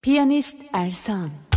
Piyanist Ersan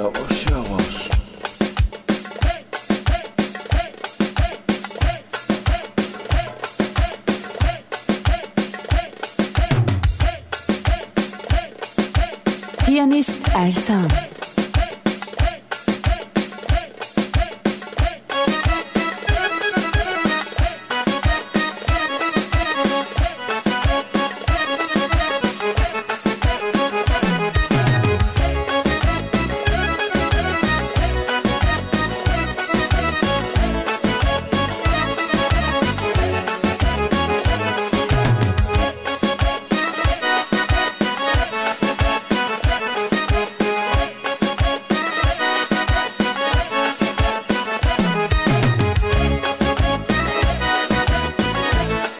Yavaş yavaş. Piyanist Ersan